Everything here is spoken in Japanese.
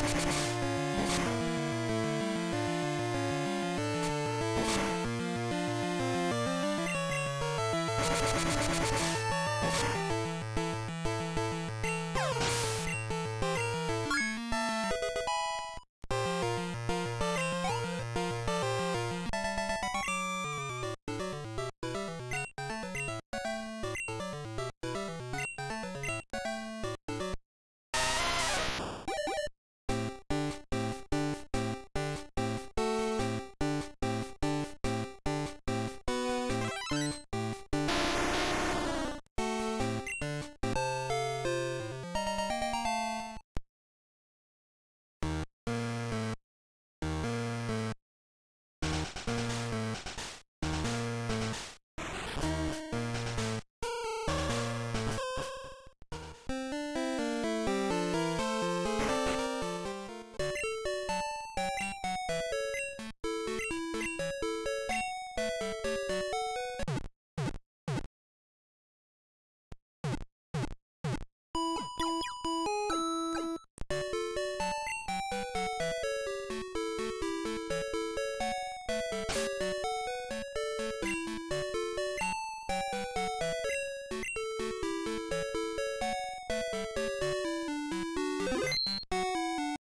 「you